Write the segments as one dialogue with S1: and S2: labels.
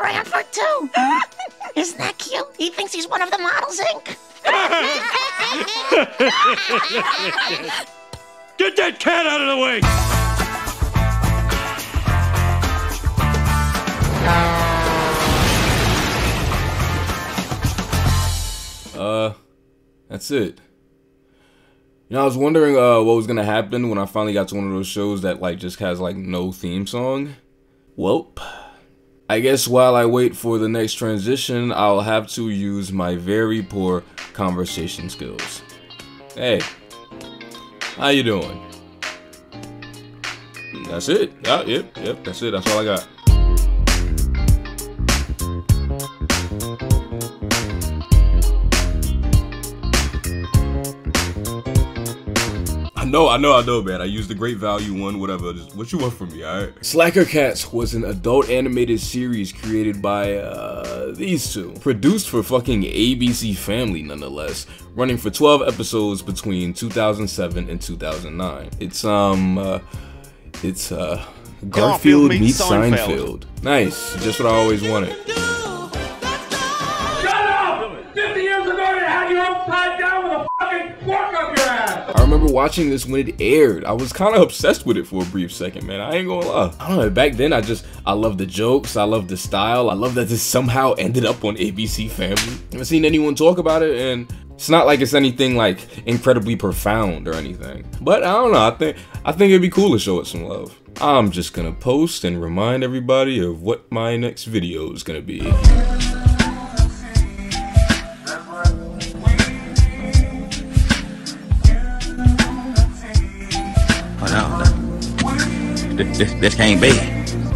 S1: Branford too. Isn't that cute? He thinks he's one of the models, Inc.
S2: Get that cat out of the way!
S3: Uh, that's it. You know, I was wondering uh, what was gonna happen when I finally got to one of those shows that like just has like no theme song. Welp. I guess while I wait for the next transition, I'll have to use my very poor conversation skills. Hey, how you doing? That's it. Yeah, yep, yep, that's it. That's all I got. Know, I know, I know, man. I used the great value one, whatever. Just what you want from me, alright? Slacker Cats was an adult animated series created by uh, these two. Produced for fucking ABC Family, nonetheless. Running for 12 episodes between 2007 and 2009. It's, um, uh, it's, uh, Garfield meets Seinfeld. Nice, just what I always wanted. Watching this when it aired. I was kind of obsessed with it for a brief second, man. I ain't gonna lie. I don't know. Back then, I just I loved the jokes. I loved the style. I love that this somehow ended up on ABC Family. I haven't seen anyone talk about it, and it's not like it's anything like incredibly profound or anything. But I don't know. I think I think it'd be cool to show it some love. I'm just gonna post and remind everybody of what my next video is gonna be.
S4: This, this, this can't be.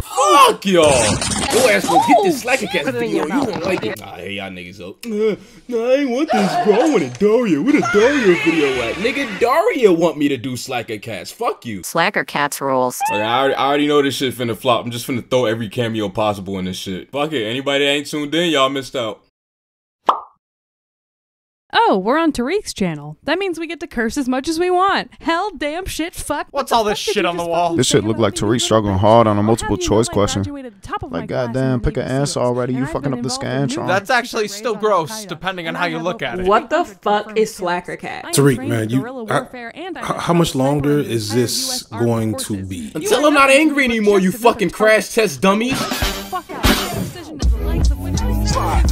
S3: Fuck y'all! Your ass will get this slacker cat video. You won't like it. Nah, hey y'all niggas up. Nah, nah, I ain't want this, bro. I want a Daria. Where the Daria video at? Nigga, Daria want me to do slacker cats. Fuck you.
S5: Slacker cats rules.
S3: Okay, I already, I already know this shit finna flop. I'm just finna throw every cameo possible in this shit. Fuck it. Anybody that ain't tuned in, y'all missed out.
S6: Oh, we're on Tariq's channel. That means we get to curse as much as we want. Hell, damn, shit, fuck.
S7: What's all this shit on the wall?
S8: This shit looked like Tariq struggling hard on a multiple choice question. Like, goddamn, pick an answer already. You fucking up the scantron.
S7: That's actually still gross, depending on how you look at it.
S9: What the fuck is Slacker Cat?
S10: Tariq, man, you. I, h- how much longer is this going to be?
S3: Until I'm not angry anymore, you fucking crash test dummy.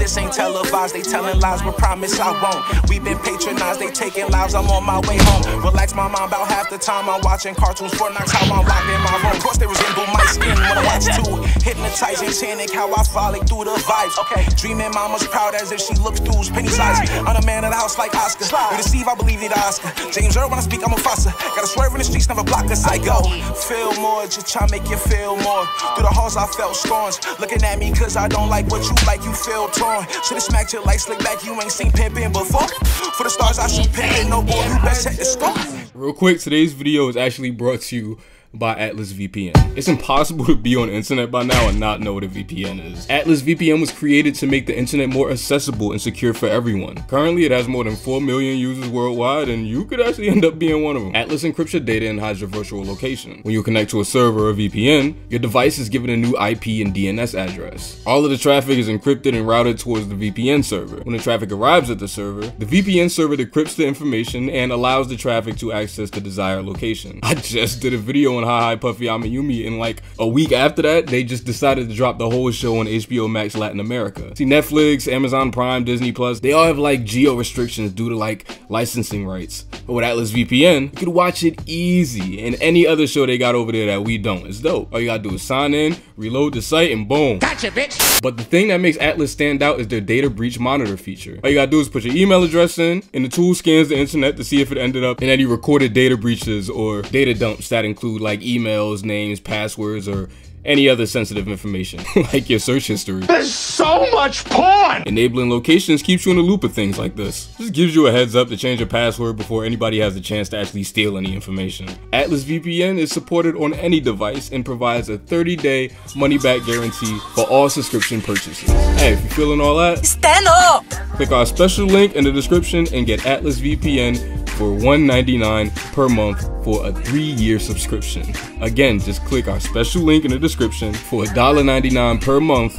S11: This ain't televised, they telling lies, but promise I won't. We've been patronized, they taking lives, I'm on my way home. Relax my mind about half the time I'm watching cartoons for nights, how I'm locked in my room. Of course, they resemble my skin when I watch too. Hypnotizing, tannic, how I follow through the vibes. Okay, dreaming mama's proud as if she looks through Penny's eyes. I'm a man of the house like Oscar. You deceive, I believe need Oscar. James Earl, when I speak, I'm a Fossa. Gotta swerve in the streets, never block us. I go, feel more, just try make you feel more. Through the halls, I felt storms. Looking at me, cause I don't like what you like, you feel torn. Should've smacked you like slick back, you ain't seen pimpin' before. For the stars, I shoot pimpin', no boy, you best set the score.
S3: Real quick, today's video is actually brought to you by Atlas VPN. It's impossible to be on the internet by now and not know what a VPN is. Atlas VPN was created to make the internet more accessible and secure for everyone. Currently, it has more than 4 million users worldwide, and you could actually end up being one of them. Atlas encrypts your data and hides your virtual location. When you connect to a server or VPN, your device is given a new IP and DNS address. All of the traffic is encrypted and routed towards the VPN server. When the traffic arrives at the server, the VPN server decrypts the information and allows the traffic to access the desired location. I just did a video on Hi Hi Puffy AmiYumi, and like a week after that, they just decided to drop the whole show on HBO Max Latin America. See, Netflix, Amazon Prime, Disney Plus, they all have like geo restrictions due to like licensing rights. But with Atlas VPN, you can watch it easy, and any other show they got over there that we don't. It's dope. All you gotta do is sign in, reload the site, and boom.
S1: Gotcha, bitch.
S3: But the thing that makes Atlas stand out is their data breach monitor feature. All you gotta do is put your email address in, and the tool scans the internet to see if it ended up in any recorded data breaches or data dumps that include like emails, names, passwords, or any other sensitive information, like your search history.
S12: There's so much porn!
S3: Enabling locations keeps you in the loop of things like this. Just gives you a heads up to change your password before anybody has a chance to actually steal any information. Atlas VPN is supported on any device and provides a 30-day money-back guarantee for all subscription purchases. Hey, if you're feeling all that,
S1: Stand up!
S3: click our special link in the description and get Atlas VPN for $1.99 per month for a three-year subscription. Again, just click our special link in the description for $1.99 per month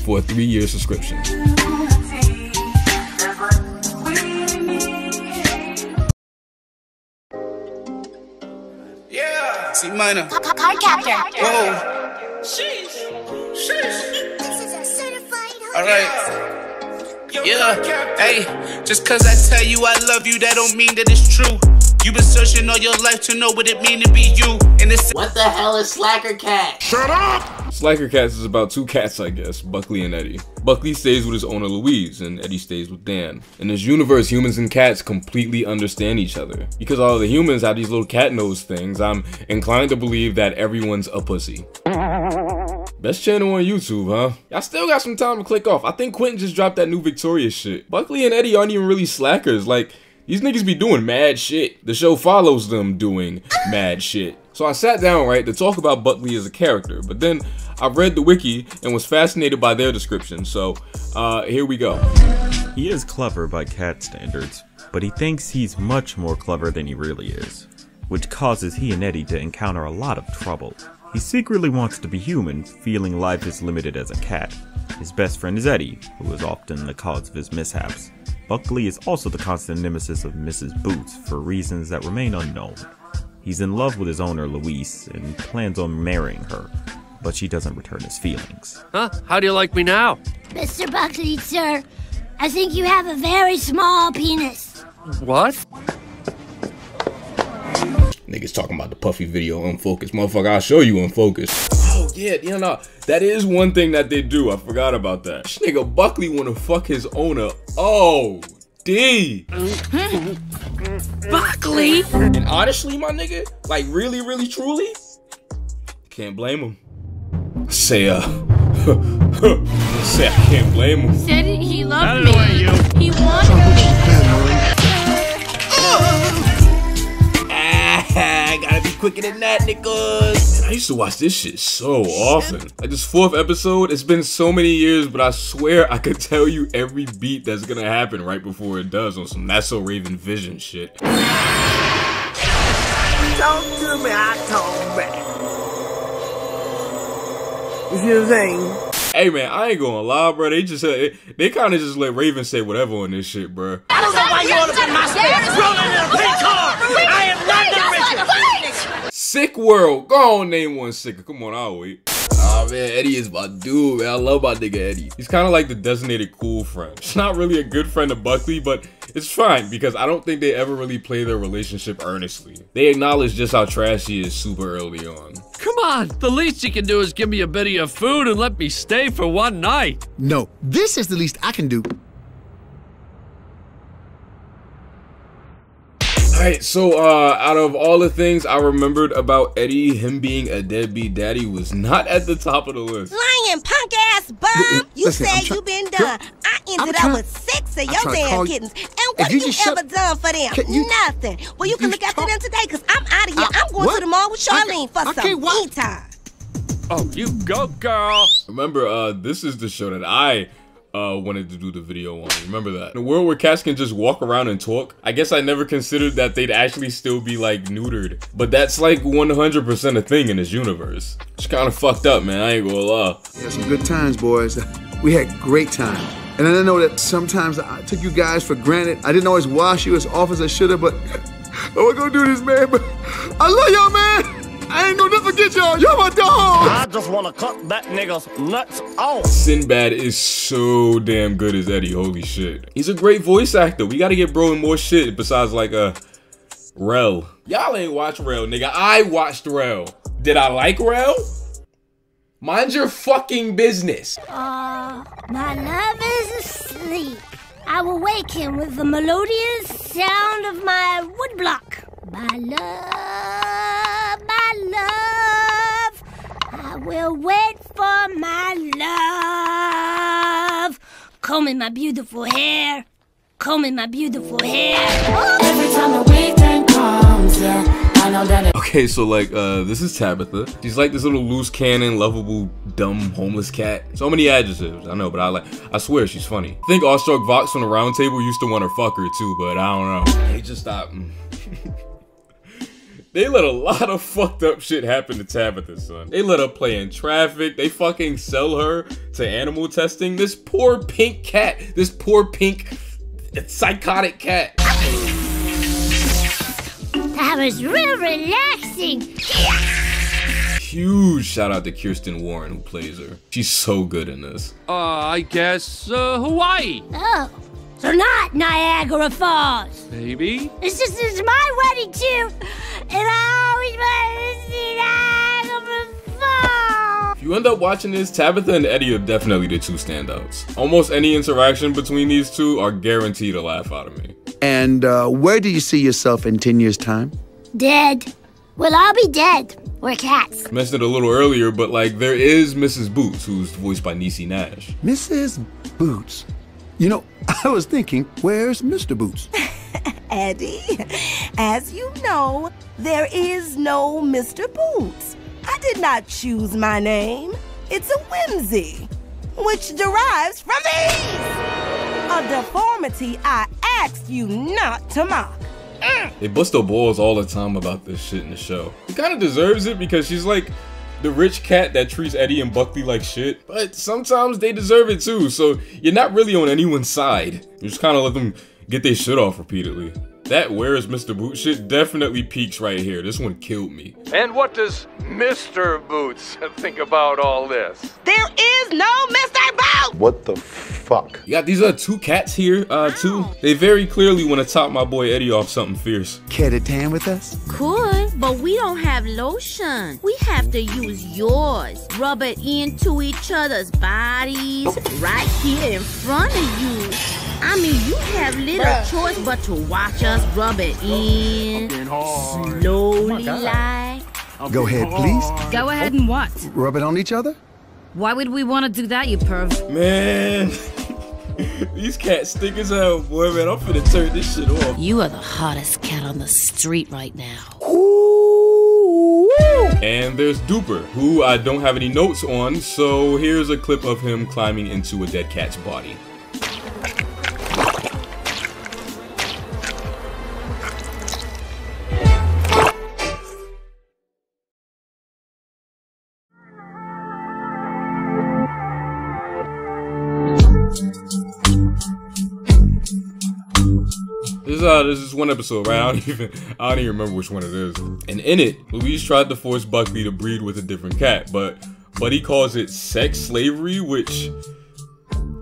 S3: for a three-year subscription.
S11: Yeah. C minor.
S1: Card captor.
S11: Whoa. Sheesh. Sheesh. All right. Yeah, hey, just cause I tell you I love you, that don't mean that it's true. You've been searching all your life to know what it mean to be you. And it's
S1: what the hell is Slacker Cat?
S2: Shut up!
S3: Slacker Cats is about two cats, I guess, Buckley and Eddie. Buckley stays with his owner Louise, and Eddie stays with Dan. In this universe, humans and cats completely understand each other. Because all the humans have these little cat nose things, I'm inclined to believe that everyone's a pussy. Best channel on YouTube, huh? Y'all still got some time to click off. I think Quentin just dropped that new Victoria shit. Buckley and Eddie aren't even really slackers. Like, these niggas be doing mad shit. The show follows them doing mad shit. So I sat down, right, to talk about Buckley as a character, but then I read the wiki and was fascinated by their description, so uh, here we go.
S4: He is clever by cat standards, but he thinks he's much more clever than he really is, which causes he and Eddie to encounter a lot of trouble. He secretly wants to be human, feeling life is limited as a cat. His best friend is Eddie, who is often the cause of his mishaps. Buckley is also the constant nemesis of Mrs. Boots for reasons that remain unknown. He's in love with his owner, Louise, and plans on marrying her, but she doesn't return his feelings.
S2: Huh? How do you like me now?
S5: Mr. Buckley, sir, I think you have a very small penis.
S2: What?
S3: Niggas talking about the puffy video unfocused. Motherfucker, I'll show you unfocused. Oh, yeah, you know, that is one thing that they do. I forgot about that. This nigga Buckley wanna fuck his owner. Oh, D.
S1: Buckley.
S3: And honestly, my nigga, like really, really, truly, can't blame him. Say, uh, say I can't blame him.
S5: Said he loved
S2: Out of the
S5: me.
S2: you.
S5: He wanted
S3: gotta be quicker than that, niggas. Man, I used to watch this shit so often. Like this fourth episode, it's been so many years, but I swear I could tell you every beat that's gonna happen right before it does on some That's So Raven Vision shit.
S13: Talk to me, I talk back. You see what I'm saying?
S3: Hey man, I ain't gonna lie, bro. They just uh, they kind of just let Raven say whatever on this shit, bro.
S13: I don't know why you all up in my space rolling in a pink car. I am not the richest.
S3: Sick World. Go on, name one sicker. Come on, I'll wait. Oh man, Eddie is my dude, man. I love my nigga Eddie. He's kind of like the designated cool friend. He's not really a good friend to Buckley, but it's fine because I don't think they ever really play their relationship earnestly. They acknowledge just how trash he is super early on.
S2: Come on, the least you can do is give me a bit of your food and let me stay for one night.
S14: No, this is the least I can do.
S3: Alright, so uh, out of all the things I remembered about Eddie, him being a deadbeat daddy was not at the top of the list.
S15: Lying punk ass bum! You
S14: Listen, I'm
S15: said
S14: try-
S15: you been done. I ended
S14: trying-
S15: up with six of your damn
S14: call you-
S15: kittens. And what
S14: you
S15: have you
S14: just
S15: ever done for them?
S14: You-
S15: Nothing. Well, you can
S14: You
S15: look after
S14: talk-
S15: them today because I'm out of here.
S14: Uh,
S15: I'm going
S14: what?
S15: to the mall with Charlene
S14: ca-
S15: for
S14: okay,
S15: some
S14: what?
S15: me time.
S2: Oh, you go, girl.
S3: Remember, uh, this is the show that I uh, wanted to do the video on. Remember that. In a world where cats can just walk around and talk, I guess I never considered that they'd actually still be like neutered. But that's like 100% a thing in this universe. It's kind of fucked up, man. I ain't gonna lie.
S14: We had some good times, boys. We had great times. And I know that sometimes I took you guys for granted. I didn't always wash you as often as I should have, but oh, we're gonna do this, man. But I love y'all, man. I ain't gonna never forget y'all. Y'all my dog.
S13: I just want to cut that nigga's nuts off.
S3: Sinbad is so damn good as Eddie. Holy shit. He's a great voice actor. We gotta get bro in more shit besides like uh Rel. Y'all ain't watch Rel, nigga. I watched Rel. Did I like Rel? Mind your fucking business.
S5: Uh, my love is asleep. I will wake him with the melodious sound of my woodblock. My love, my love, I will wait for my love. Combing my beautiful hair, combing my beautiful hair. Every time the weekend comes, yeah, I know that
S3: Okay, so like, uh, this is Tabitha. She's like this little loose cannon, lovable, dumb, homeless cat. So many adjectives, I know, but I like, I swear she's funny. I think Awestruck Vox from the round table used to want to fuck her too, but I don't know. He just stopped. They let a lot of fucked up shit happen to Tabitha, son. They let her play in traffic. They fucking sell her to animal testing. This poor pink cat. This poor pink psychotic cat.
S5: That was real relaxing.
S3: Huge shout out to Kirsten Warren who plays her. She's so good in this.
S2: Uh, I guess uh, Hawaii.
S5: Oh, so not Niagara Falls.
S2: Maybe.
S5: It's just it's my wedding too, and I always wanted to see Niagara Falls.
S3: If you end up watching this, Tabitha and Eddie are definitely the two standouts. Almost any interaction between these two are guaranteed to laugh out of me.
S14: And uh, where do you see yourself in 10 years' time?
S5: Dead. Well, I'll be dead. We're cats.
S3: I mentioned it a little earlier, but like there is Mrs. Boots, who's voiced by Niecy Nash.
S14: Mrs. Boots. You know, I was thinking, where's Mr. Boots?
S15: Eddie, as you know, there is no Mr. Boots. I did not choose my name. It's a whimsy, which derives from these. A deformity I asked you not to mock.
S3: They bust their balls all the time about this shit in the show. She kind of deserves it because she's like the rich cat that treats Eddie and Buckley like shit, but sometimes they deserve it too, so you're not really on anyone's side. You just kind of let them get their shit off repeatedly. That Where is Mr. Boots shit definitely peaks right here. This one killed me.
S16: And what does Mr. Boots think about all this?
S15: There is no Mr. Boots!
S14: What the fuck?
S3: You got these uh, two cats here, uh, too. They very clearly want to top my boy Eddie off something fierce.
S14: Care to tan with us?
S17: Could, but we don't have lotion. We have to use yours. Rub it into each other's bodies right here in front of you. I mean, you have little
S13: Bruh.
S17: choice but to watch us rub it in. Slowly oh like.
S14: Go ahead, please.
S18: Go ahead and what?
S14: Rub it on each other?
S18: Why would we want to do that, you perv?
S3: Man, these cats stink as hell, boy, man. I'm finna turn this shit off.
S18: You are the hottest cat on the street right now.
S3: And there's Duper, who I don't have any notes on, so here's a clip of him climbing into a dead cat's body. This is uh, this is one episode, right? I don't even I don't even remember which one it is. And in it, Louise tried to force Buckley to breed with a different cat, but but he calls it sex slavery, which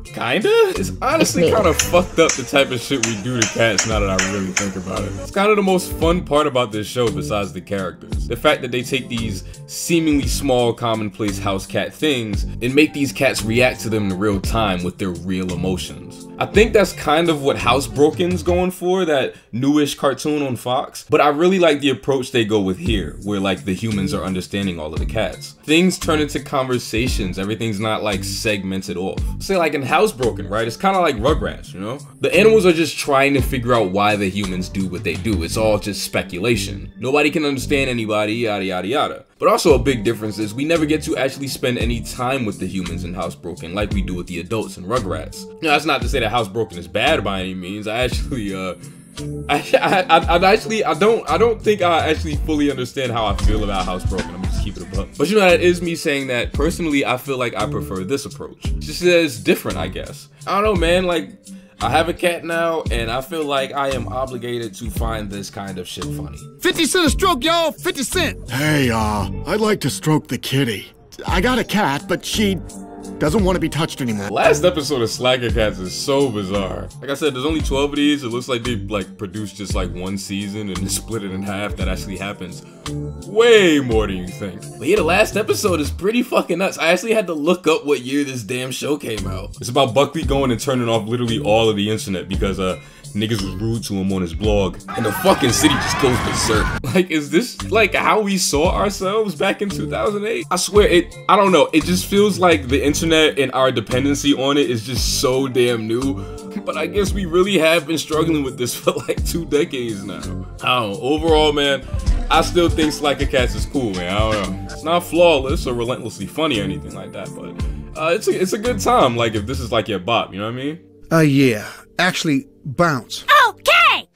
S3: kinda is honestly kind of fucked up the type of shit we do to cats now that I really think about it. It's kind of the most fun part about this show besides the characters. The fact that they take these seemingly small commonplace house cat things and make these cats react to them in real time with their real emotions. I think that's kind of what Housebroken's going for, that newish cartoon on Fox. But I really like the approach they go with here, where like the humans are understanding all of the cats. Things turn into conversations, everything's not like segmented off. Say like in Housebroken, right? It's kind of like Rugrats, you know? The animals are just trying to figure out why the humans do what they do. It's all just speculation. Nobody can understand anybody, yada yada yada. But also a big difference is we never get to actually spend any time with the humans in Housebroken like we do with the adults in Rugrats. Now, that's not to say that Housebroken is bad by any means. I actually, uh, I, I, I, I actually, I don't, I don't think I actually fully understand how I feel about Housebroken. I'm just keeping it a buck. But you know, that is me saying that personally, I feel like I prefer this approach. It's just that it's different, I guess. I don't know, man. Like, I have a cat now, and I feel like I am obligated to find this kind of shit funny.
S19: 50 cent a stroke, y'all. 50 cent. Hey, uh, I'd like to stroke the kitty. I got a cat, but she doesn't want to be touched anymore.
S3: Last episode of Slacker Cats is so bizarre. Like I said, there's only 12 of these. It looks like they like produced just like one season and split it in half. That actually happens way more than you think. But yeah, the last episode is pretty fucking nuts. I actually had to look up what year this damn show came out. It's about Buckley going and turning off literally all of the internet because uh niggas was rude to him on his blog. And the fucking city just goes berserk. Like, is this like how we saw ourselves back in 2008? I swear it, I don't know, it just feels like the internet and our dependency on it is just so damn new. But I guess we really have been struggling with this for like two decades now. I don't know, overall, man, I still think Slacker Cats is cool, man. I don't know. It's not flawless or relentlessly funny or anything like that, but uh, it's, a, it's a good time, like if this is like your bop, you know what I mean?
S14: Uh, yeah. Actually, bounce.
S5: Okay!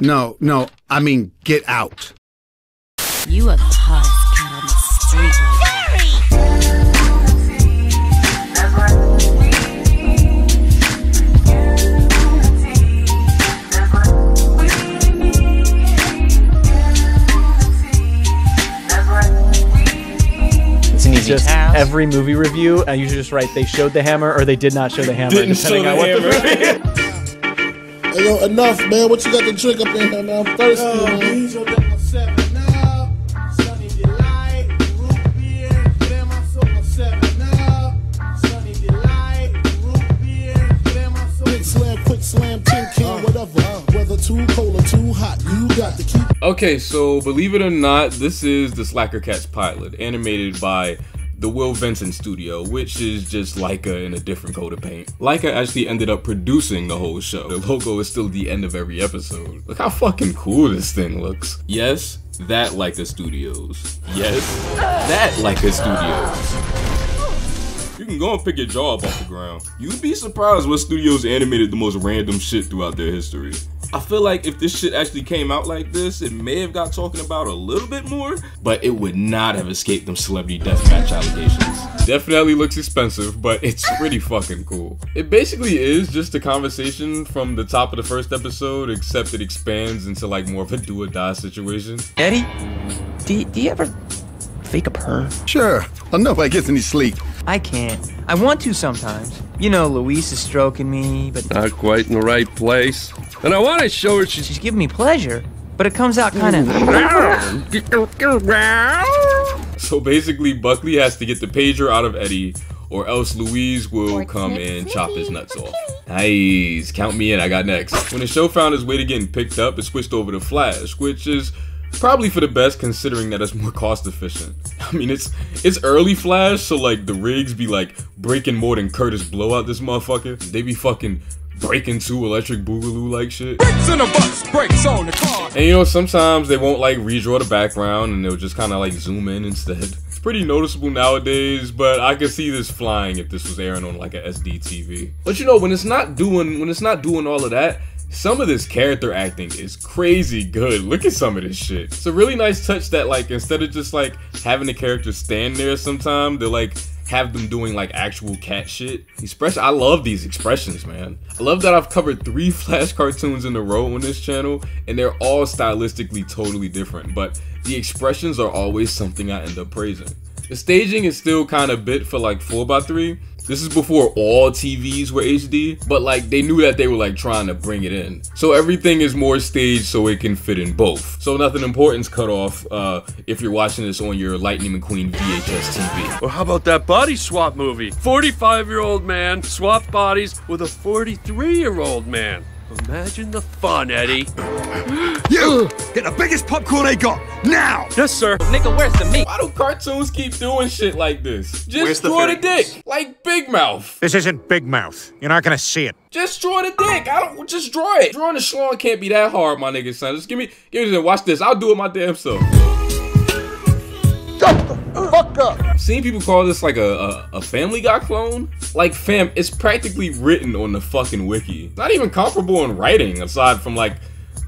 S14: No, no, I mean get out.
S18: You are the hottest cat on the street right.
S20: It's an easy
S21: just
S20: task.
S21: every movie review, and you should just write they showed the hammer or they did not show the hammer,
S10: Didn't
S21: depending
S10: show
S21: on
S10: the
S21: what the
S10: hammer.
S21: movie.
S22: Hey, yo, enough, man. What you got to drink up in here, man? I'm thirsty, man. Quick slam, quick slam, tin whatever. Whether too cold or too hot, you got to keep
S3: Okay, so believe it or not, this is the Slacker Cats pilot, animated by the Will Vinton Studio, which is just Laika in a different coat of paint. Laika actually ended up producing the whole show. The logo is still the end of every episode. Look how fucking cool this thing looks. Yes, that Laika Studios. Yes, that Laika Studios. You can go and pick your jaw up off the ground. You'd be surprised what studios animated the most random shit throughout their history. I feel like if this shit actually came out like this, it may have got talking about a little bit more, but it would not have escaped them celebrity deathmatch allegations. Definitely looks expensive, but it's pretty fucking cool. It basically is just a conversation from the top of the first episode, except it expands into like more of a do or die situation.
S20: Eddie, do, do you ever fake a purr?
S19: Sure. I know I get any sleep.
S20: I can't. I want to sometimes. You know, Louise is stroking me, but
S2: Not quite in the right place. And I want to show her she's.
S20: she's giving me pleasure. But it comes out kind of.
S3: So basically, Buckley has to get the pager out of Eddie, or else Louise will come and chop his nuts off. Nice. Count me in. I got next. When the show found its way to getting picked up, it switched over to Flash, which is probably for the best considering that it's more cost efficient. I mean, it's it's early Flash, so like the rigs be like breaking more than Kurtis Blow out this motherfucker. They be fucking breaking to electric boogaloo like shit.
S11: Brakes in the bus, brakes on the car.
S3: And you know, sometimes they won't like redraw the background and they'll just kind of like zoom in instead. It's pretty noticeable nowadays, but I could see this flying if this was airing on like a SD TV. But you know, when it's not doing when it's not doing all of that, some of this character acting is crazy good. Look at some of this shit. It's a really nice touch that like instead of just like having the character stand there sometime, they're like have them doing like actual cat shit. Expression I love these expressions, man. I love that I've covered three Flash cartoons in a row on this channel, and they're all stylistically totally different, but the expressions are always something I end up praising. The staging is still kind of bit for like 4x3. This is before all TVs were HD, but like they knew that they were like trying to bring it in. So everything is more staged so it can fit in both. So nothing important's cut off uh, if you're watching this on your Lightning McQueen VHS TV.
S2: Well, how about that body swap movie? 45 year old man swapped bodies with a 43 year old man. Imagine the fun, Eddie.
S19: You get the biggest popcorn they got now.
S2: Yes, sir.
S20: Nigga, where's the meat?
S3: Why do cartoons keep doing shit like this? Just
S23: Where's
S3: draw the
S23: fairy
S3: dick, like Big Mouth.
S23: This isn't Big Mouth. You're not gonna see it.
S3: Just draw the dick. I don't just draw it. Drawing the schlong can't be that hard, my nigga son. Just give me, give me this. Watch this. I'll do it my damn self.
S22: Fuck up.
S3: Seeing people call this like a, a, a Family Guy clone, like fam, it's practically written on the fucking wiki. Not even comparable in writing, aside from like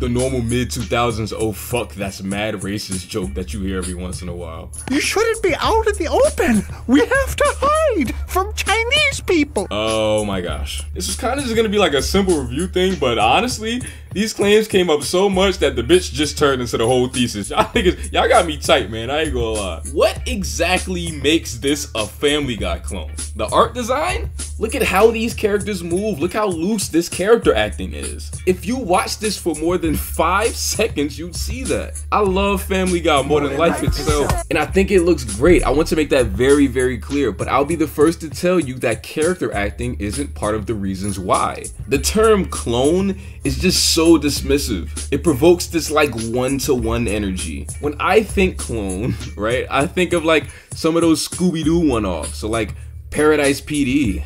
S3: the normal mid 2000s oh fuck that's mad racist joke that you hear every once in a while.
S23: You shouldn't be out in the open. We have to hide from Chinese people.
S3: Oh my gosh. This is kind of just gonna be like a simple review thing, but honestly, these claims came up so much that the bitch just turned into the whole thesis. Y'all niggas, y'all got me tight, man. I ain't gonna lie. What exactly makes this a Family Guy clone? The art design? Look at how these characters move. Look how loose this character acting is. If you watch this for more than five seconds, you'd see that. I love Family Guy more than life itself. And I think it looks great. I want to make that very, very clear, but I'll be the first to tell you that character acting isn't part of the reasons why. The term clone is just so dismissive. It provokes this like one-to-one energy. When I think clone, right, I think of like some of those Scooby-Doo one-offs. So like Paradise PD,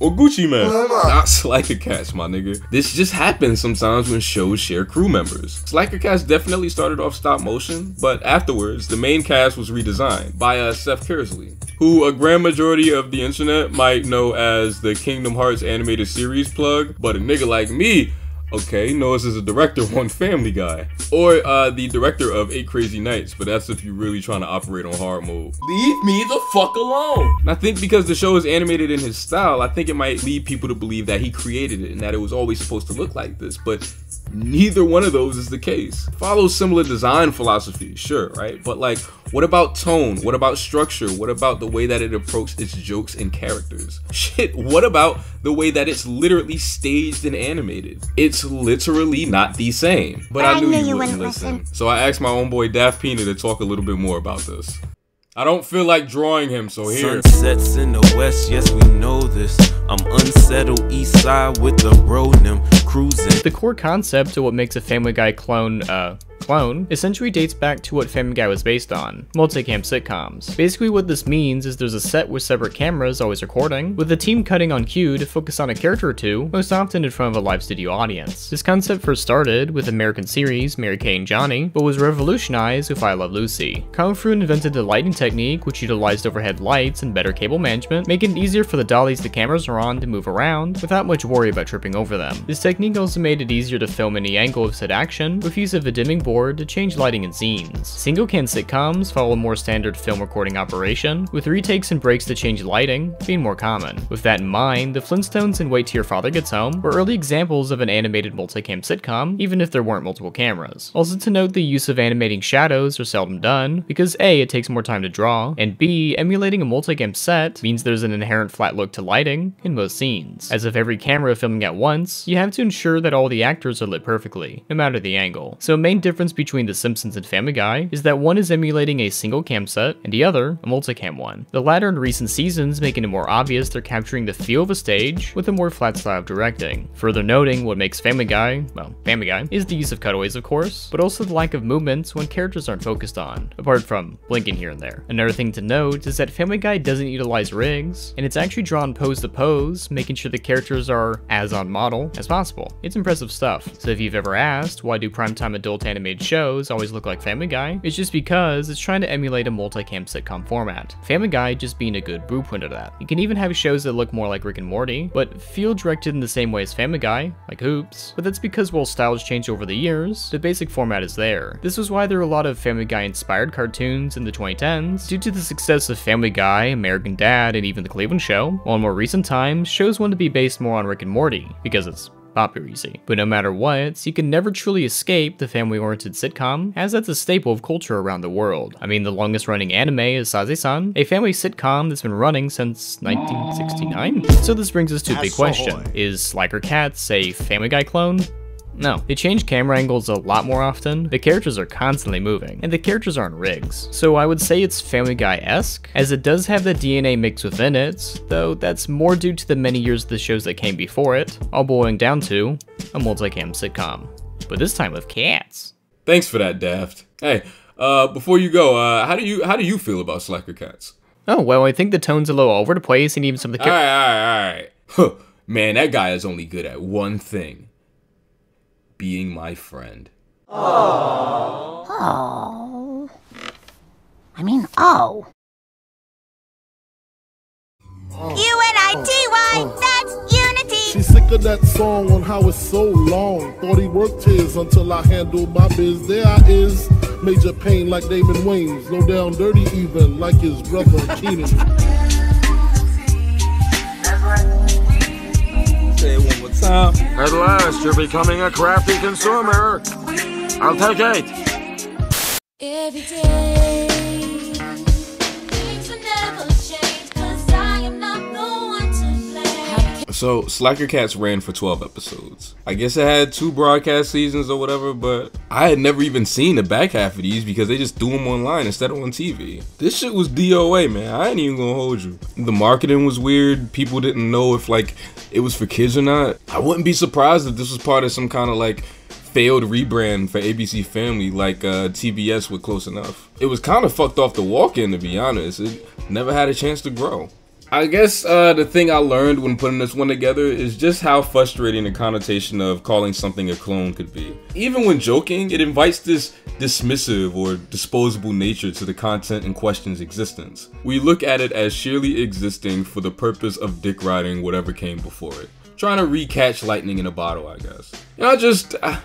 S3: or Gucci Man. Not Slacker Cats, my nigga. This just happens sometimes when shows share crew members. Slacker Cats definitely started off stop motion, but afterwards, the main cast was redesigned by uh, Seth Kearsley, who a grand majority of the internet might know as the Kingdom Hearts animated series plug, but a nigga like me, Okay, Noah's is a director on Family Guy. Or uh, the director of Eight Crazy Nights, but that's if you're really trying to operate on hard mode. Leave me the fuck alone! And I think because the show is animated in his style, I think it might lead people to believe that he created it and that it was always supposed to look like this, but neither one of those is the case. Follows similar design philosophy, sure, right? But like, what about tone? What about structure? What about the way that it approaches its jokes and characters? Shit, what about the way that it's literally staged and animated? It's literally not the same. But I, knew, you wouldn't listen. So I asked my own boy Daftpina to talk a little bit more about this. I don't feel like drawing him, so here.
S24: Sunsets in the west, yes we know this. I'm unsettled east side with the road them cruising.
S21: The core concept to what makes a Family Guy clone, uh, clone essentially dates back to what Family was based on, multicam sitcoms. Basically what this means is there's a set with separate cameras always recording, with the team cutting on cue to focus on a character or two, most often in front of a live studio audience. This concept first started with American series Mary Kay and Johnny, but was revolutionized with I Love Lucy. Karl Freund invented the lighting technique which utilized overhead lights and better cable management, making it easier for the dollies the cameras are on to move around without much worry about tripping over them. This technique also made it easier to film any angle of said action with use of a dimming board to change lighting in scenes. Single cam sitcoms follow a more standard film recording operation, with retakes and breaks to change lighting being more common. With that in mind, the Flintstones and Wait Till Your Father Gets Home were early examples of an animated multicam sitcom, even if there weren't multiple cameras. Also to note the use of animating shadows are seldom done, because A, it takes more time to draw, and B, emulating a multicam set means there's an inherent flat look to lighting in most scenes. As if every camera filming at once, you have to ensure that all the actors are lit perfectly, no matter the angle. So a main difference between The Simpsons and Family Guy is that one is emulating a single cam set, and the other a multicam one. The latter in recent seasons making it more obvious they're capturing the feel of a stage with a more flat style of directing. Further noting what makes Family Guy, well, Family Guy, is the use of cutaways of course, but also the lack of movements when characters aren't focused on, apart from blinking here and there. Another thing to note is that Family Guy doesn't utilize rigs, and it's actually drawn pose to pose, making sure the characters are as on model as possible. It's impressive stuff. So if you've ever asked, why do primetime adult animated shows always look like Family Guy? It's just because it's trying to emulate a multicam sitcom format. Family Guy just being a good blueprint of that. You can even have shows that look more like Rick and Morty, but feel directed in the same way as Family Guy, like Hoops, but that's because while styles change over the years, the basic format is there. This was why there were a lot of Family Guy inspired cartoons in the 2010s, due to the success of Family Guy, American Dad, and even The Cleveland Show, while in more recent times, shows want to be based more on Rick and Morty, because it's popular, you see. But no matter what, you can never truly escape the family-oriented sitcom, as that's a staple of culture around the world. I mean, the longest running anime is Sazae-san, a family sitcom that's been running since 1969. So this brings us to a big question. Is Slacker Cats a Family Guy clone? No, they change camera angles a lot more often, the characters are constantly moving, and the characters aren't rigs. So I would say it's Family Guy-esque, as it does have the DNA mix within it, though that's more due to the many years of the shows that came before it, all boiling down to a multicam sitcom. But this time with cats.
S3: Thanks for that, Daft. Hey, uh, before you go, uh, how do you how do you feel about Slacker Cats?
S21: Oh, well, I think the tone's a little over the place and even some of the characters.
S3: Alright, alright, alright. Man, that guy is only good at one thing being my friend.
S1: Oh. Oh. I mean, oh.
S5: U-N-I-T-Y, that's unity.
S22: She's sick of that song on how it's so long. Thought he worked his until I handled my biz. There I is, major pain like Damon Wayans. Low down dirty even like his brother Keenen.
S16: Say it one more time. At last, you're becoming a crafty consumer. I'll take eight.
S5: Every day,
S3: So, Slacker Cats ran for 12 episodes. I guess it had two broadcast seasons or whatever, but I had never even seen the back half of these because they just threw them online instead of on TV. This shit was DOA, man. I ain't even gonna hold you. The marketing was weird. People didn't know if, like, it was for kids or not. I wouldn't be surprised if this was part of some kind of, like, failed rebrand for ABC Family like uh, TBS with Close Enough. It was kind of fucked off the walk-in to be honest. It never had a chance to grow. I guess uh, the thing I learned when putting this one together is just how frustrating the connotation of calling something a clone could be. Even when joking, it invites this dismissive or disposable nature to the content in question's existence. We look at it as sheerly existing for the purpose of dick riding whatever came before it. trying to recatch lightning in a bottle, I guess. Know, I just. I,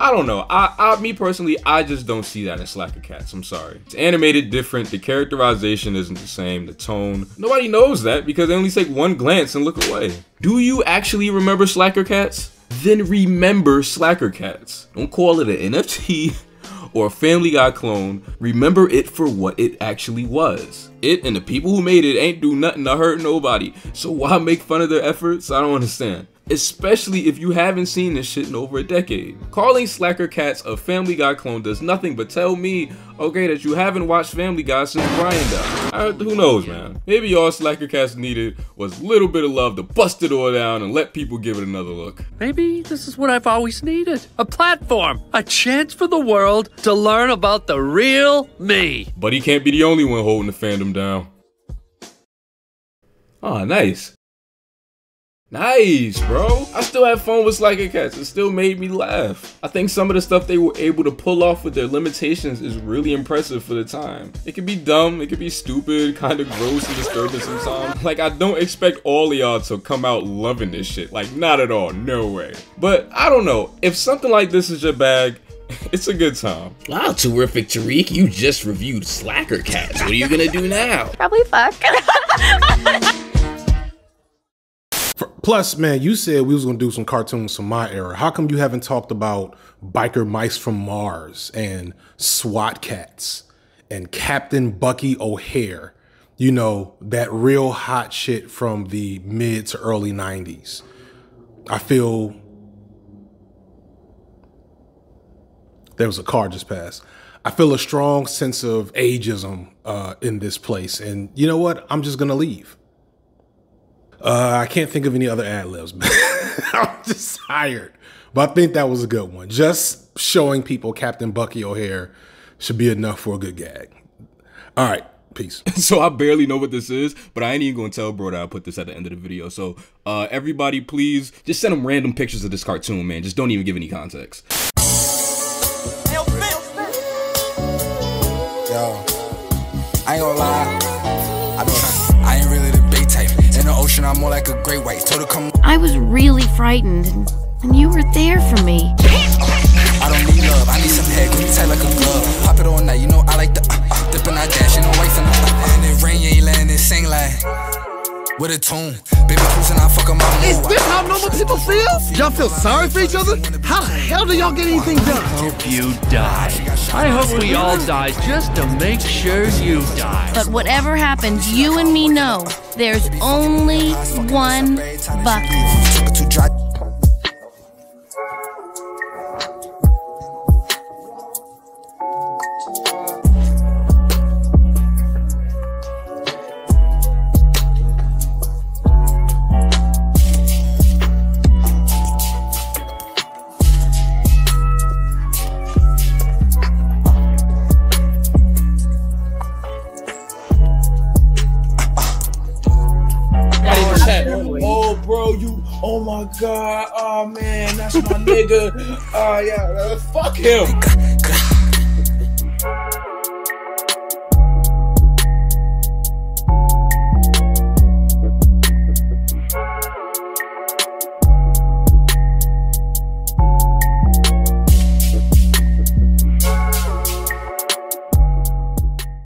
S3: I don't know. I, I, me personally, I just don't see that in Slacker Cats. I'm sorry. It's animated different. The characterization isn't the same. The tone. Nobody knows that because they only take one glance and look away. Do you actually remember Slacker Cats? Then remember Slacker Cats. Don't call it an NFT or a Family Guy clone. Remember it for what it actually was. It and the people who made it ain't do nothing to hurt nobody. So why make fun of their efforts? I don't understand especially if you haven't seen this shit in over a decade. Calling Slacker Cats a Family Guy clone does nothing but tell me, okay, that you haven't watched Family Guy since Brian died. Uh, who knows, man? Maybe all Slacker Cats needed was a little bit of love to bust it all down and let people give it another look.
S2: Maybe this is what I've always needed. A platform, a chance for the world to learn about the real me.
S3: But he can't be the only one holding the fandom down. Ah, nice. Nice, bro. I still had fun with Slacker Cats. It still made me laugh. I think some of the stuff they were able to pull off with their limitations is really impressive for the time. It could be dumb, it could be stupid, kind of gross and disturbing sometimes. Like, I don't expect all of y'all to come out loving this shit. Like, not at all. No way. But, I don't know. If something like this is your bag, it's a good time.
S25: Wow, terrific, Tariq. You just reviewed Slacker Cats. What are you gonna do now?
S1: Probably fuck.
S10: Plus, man, you said we was gonna do some cartoons from my era. How come you haven't talked about Biker Mice from Mars and SWAT Kats and Captain Bucky O'Hare? You know, that real hot shit from the mid to early 90s. I feel there was a car just passed. I feel a strong sense of ageism uh, in this place. And you know what? I'm just gonna leave. Uh, I can't think of any other ad libs. I'm just tired. But I think that was a good one. Just showing people Captain Bucky O'Hare should be enough for a good gag. All right. Peace.
S3: so I barely know what this is, but I ain't even gonna tell bro that I put this at the end of the video. So uh, everybody, please just send them random pictures of this cartoon, man. Just don't even give any context.
S11: Yo, I ain't gonna lie. I, I In the ocean, I'm more like a great white. Told her come.
S17: I was really frightened, and, and you were there for me.
S11: I don't need love. I need some head. Grip tight like a glove. Pop it all night. You know I like the uh, uh, dip and I dash. Ain't no wife in the uh, uh. And it rain, you ain't letting it sing like. With a tune, baby cruising, I fuck 'em up.
S23: Is this how normal people feel? Y'all feel sorry for each other? How the hell do y'all get anything done?
S2: I hope you die. I hope we all die just to make sure you die.
S17: But whatever happens, you and me know there's only one Bucky.
S3: My nigga. Oh yeah, fuck him.